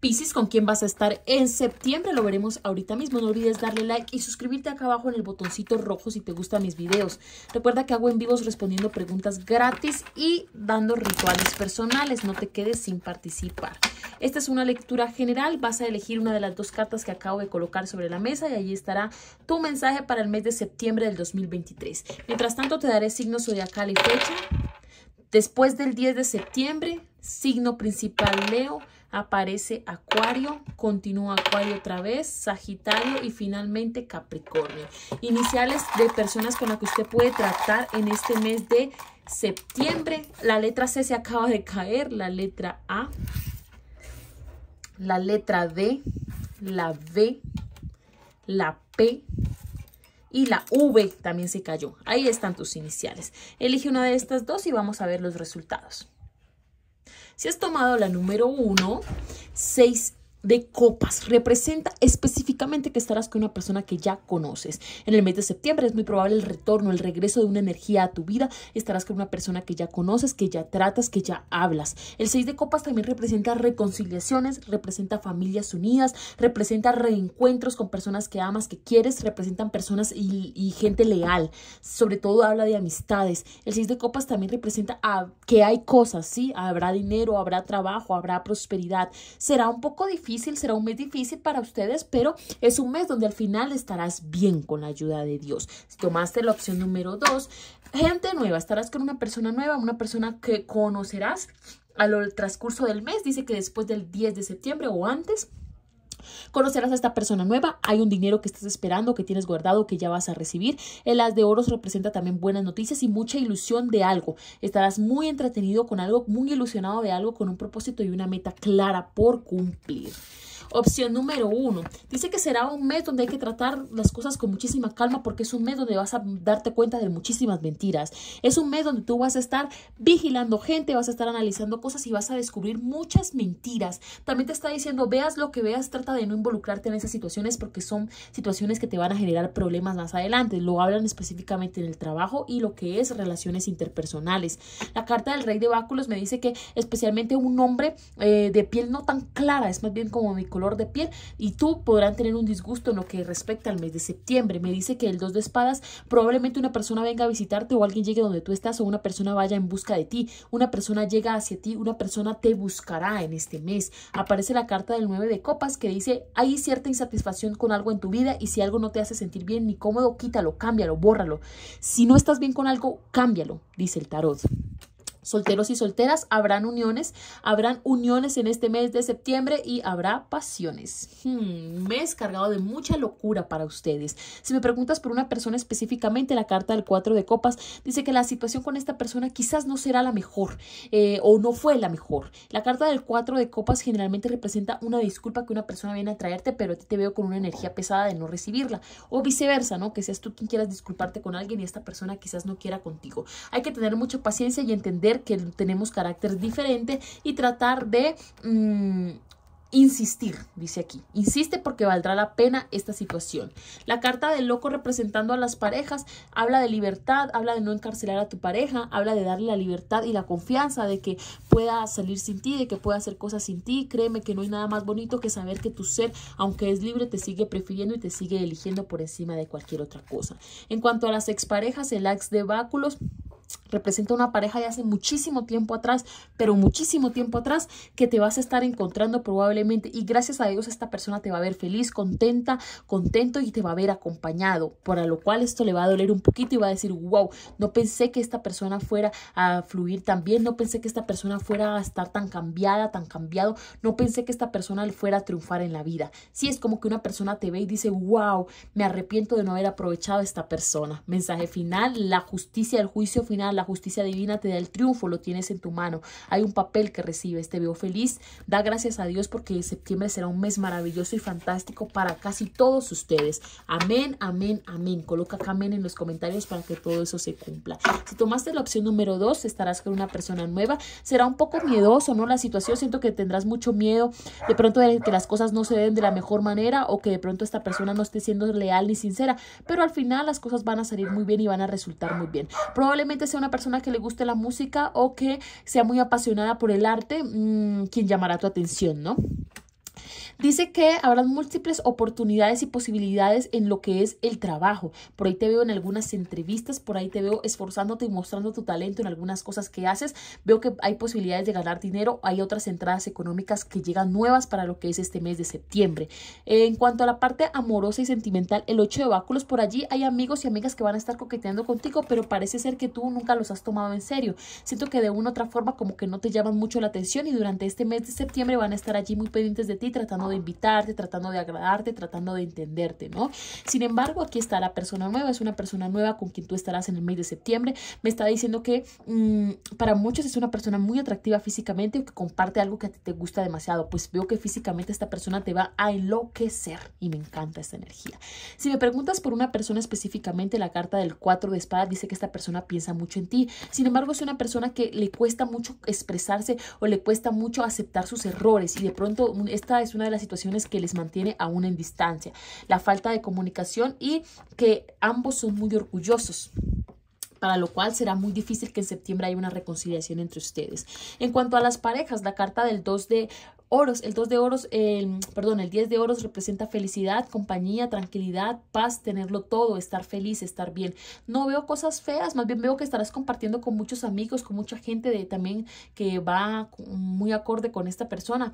Piscis, ¿con quién vas a estar en septiembre? Lo veremos ahorita mismo. No olvides darle like y suscribirte acá abajo en el botoncito rojo si te gustan mis videos. Recuerda que hago en vivos respondiendo preguntas gratis y dando rituales personales. No te quedes sin participar. Esta es una lectura general. Vas a elegir una de las dos cartas que acabo de colocar sobre la mesa y allí estará tu mensaje para el mes de septiembre del 2023. Mientras tanto, te daré signos zodiacal y fecha. Después del 10 de septiembre, signo principal Leo aparece Acuario, continúa Acuario otra vez, Sagitario y finalmente Capricornio. Iniciales de personas con las que usted puede tratar en este mes de septiembre. La letra C se acaba de caer, la letra A, la letra D, la V, la P, y la V también se cayó. Ahí están tus iniciales. Elige una de estas dos y vamos a ver los resultados. Si has tomado la número 1, 6 de copas representa específicamente que estarás con una persona que ya conoces. En el mes de septiembre es muy probable el retorno, el regreso de una energía a tu vida. Estarás con una persona que ya conoces, que ya tratas, que ya hablas. El 6 de copas también representa reconciliaciones, representa familias unidas, representa reencuentros con personas que amas, que quieres, representan personas y, gente leal. Sobre todo habla de amistades. El 6 de copas también representa que hay cosas, ¿sí? Habrá dinero, habrá trabajo, habrá prosperidad. Será un poco difícil será un mes difícil para ustedes, pero es un mes donde al final estarás bien con la ayuda de Dios. Si tomaste la opción número dos, gente nueva, estarás con una persona nueva, una persona que conocerás a lo transcurso del mes. Dice que después del 10 de septiembre o antes, Conocerás a esta persona nueva, hay un dinero que estás esperando, que tienes guardado, que ya vas a recibir. El as de oros representa también buenas noticias y mucha ilusión de algo. Estarás muy entretenido con algo, muy ilusionado de algo, con un propósito y una meta clara por cumplir. Opción número uno. Dice que será un mes donde hay que tratar las cosas con muchísima calma porque es un mes donde vas a darte cuenta de muchísimas mentiras. Es un mes donde tú vas a estar vigilando gente, vas a estar analizando cosas y vas a descubrir muchas mentiras. También te está diciendo, veas lo que veas, trata de no involucrarte en esas situaciones porque son situaciones que te van a generar problemas más adelante. Lo hablan específicamente en el trabajo y lo que es relaciones interpersonales. La carta del rey de báculos me dice que especialmente un hombre eh, de piel no tan clara, es más bien como mi de piel y tú podrán tener un disgusto en lo que respecta al mes de septiembre. Me dice que el dos de espadas probablemente una persona venga a visitarte o alguien llegue donde tú estás o una persona vaya en busca de ti. Una persona llega hacia ti, una persona te buscará en este mes. Aparece la carta del 9 de copas que dice hay cierta insatisfacción con algo en tu vida y si algo no te hace sentir bien ni cómodo, quítalo, cámbialo, bórralo. Si no estás bien con algo, cámbialo, dice el tarot solteros y solteras, habrán uniones, habrán uniones en este mes de septiembre y habrá pasiones. Hmm, mes cargado de mucha locura para ustedes. Si me preguntas por una persona específicamente, la carta del 4 de copas dice que la situación con esta persona quizás no será la mejor eh, o no fue la mejor. La carta del 4 de copas generalmente representa una disculpa que una persona viene a traerte, pero a ti te veo con una energía pesada de no recibirla. O viceversa, ¿no? Que seas tú quien quieras disculparte con alguien y esta persona quizás no quiera contigo. Hay que tener mucha paciencia y entender que tenemos carácter diferente y tratar de mm, insistir, dice aquí. Insiste porque valdrá la pena esta situación. La carta del loco representando a las parejas habla de libertad, habla de no encarcelar a tu pareja, habla de darle la libertad y la confianza de que pueda salir sin ti, de que pueda hacer cosas sin ti. Créeme que no hay nada más bonito que saber que tu ser, aunque es libre, te sigue prefiriendo y te sigue eligiendo por encima de cualquier otra cosa. En cuanto a las exparejas, el ex de báculos representa una pareja de hace muchísimo tiempo atrás, pero muchísimo tiempo atrás, que te vas a estar encontrando probablemente y gracias a Dios esta persona te va a ver feliz, contenta, contento y te va a ver acompañado, por lo cual esto le va a doler un poquito y va a decir, wow, no pensé que esta persona fuera a fluir tan bien, no pensé que esta persona fuera a estar tan cambiada, tan cambiado, no pensé que esta persona fuera a triunfar en la vida. Sí, es como que una persona te ve y dice, wow, me arrepiento de no haber aprovechado a esta persona. Mensaje final, la justicia, el juicio final la justicia divina te da el triunfo, lo tienes en tu mano. Hay un papel que recibes, te veo feliz. Da gracias a Dios porque septiembre será un mes maravilloso y fantástico para casi todos ustedes. Amén, amén, amén. Coloca acá amén en los comentarios para que todo eso se cumpla. Si tomaste la opción número dos, estarás con una persona nueva. Será un poco miedoso, ¿no? La situación, siento que tendrás mucho miedo de pronto de que las cosas no se den de la mejor manera o que de pronto esta persona no esté siendo leal ni sincera, pero al final las cosas van a salir muy bien y van a resultar muy bien. Probablemente sea una persona que le guste la música o que sea muy apasionada por el arte, mm, quien llamará tu atención, ¿no? Dice que habrá múltiples oportunidades y posibilidades en lo que es el trabajo. Por ahí te veo en algunas entrevistas, por ahí te veo esforzándote y mostrando tu talento en algunas cosas que haces. Veo que hay posibilidades de ganar dinero, hay otras entradas económicas que llegan nuevas para lo que es este mes de septiembre. En cuanto a la parte amorosa y sentimental, el 8 de báculos, por allí hay amigos y amigas que van a estar coqueteando contigo, pero parece ser que tú nunca los has tomado en serio. Siento que de una u otra forma como que no te llaman mucho la atención y durante este mes de septiembre van a estar allí muy pendientes de ti, tratando de invitarte, tratando de agradarte, tratando de entenderte, ¿no? Sin embargo, aquí está la persona nueva, es una persona nueva con quien tú estarás en el mes de septiembre. Me está diciendo que mm, para muchos es una persona muy atractiva físicamente o que comparte algo que te gusta demasiado. Pues veo que físicamente esta persona te va a enloquecer y me encanta esta energía. Si me preguntas por una persona específicamente, la carta del 4 de espadas dice que esta persona piensa mucho en ti. Sin embargo, es una persona que le cuesta mucho expresarse o le cuesta mucho aceptar sus errores y de pronto esta es una de las situaciones que les mantiene aún en distancia. La falta de comunicación y que ambos son muy orgullosos para lo cual será muy difícil que en septiembre haya una reconciliación entre ustedes. En cuanto a las parejas, la carta del 2 de oros, el 2 de oros, perdón, el 10 de oros representa felicidad, compañía, tranquilidad, paz, tenerlo todo, estar feliz, estar bien. No veo cosas feas, más bien veo que estarás compartiendo con muchos amigos, con mucha gente de, también que va muy acorde con esta persona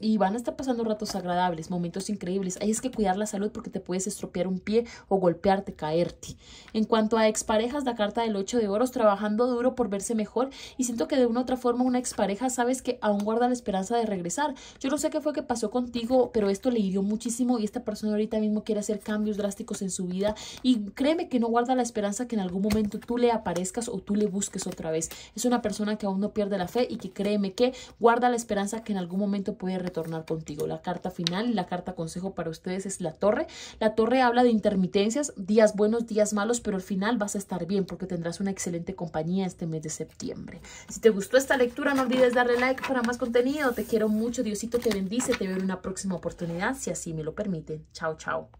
y van a estar pasando ratos agradables, momentos increíbles. Hay es que cuidar la salud porque te puedes estropear un pie o golpearte, caerte. En cuanto a exparejas, la carta del 8 de oros, trabajando duro por verse mejor y siento que de una u otra forma una expareja sabes que aún guarda la esperanza de regresar. Yo no sé qué fue que pasó contigo, pero esto le hirió muchísimo y esta persona ahorita mismo quiere hacer cambios drásticos en su vida y créeme que no guarda la esperanza que en algún momento tú le aparezcas o tú le busques otra vez. Es una persona que aún no pierde la fe y que créeme que guarda la esperanza que en algún momento puede retornar contigo. La carta final y la carta consejo para ustedes es la torre. La torre habla de intermitencias, días buenos, días malos, pero al final vas a estar bien porque tendrás una excelente compañía este mes de septiembre. Si te gustó esta lectura, no olvides darle like para más contenido. Te quiero mucho, Diosito te bendice. Te veo en una próxima oportunidad, si así me lo permite. Chao, chao.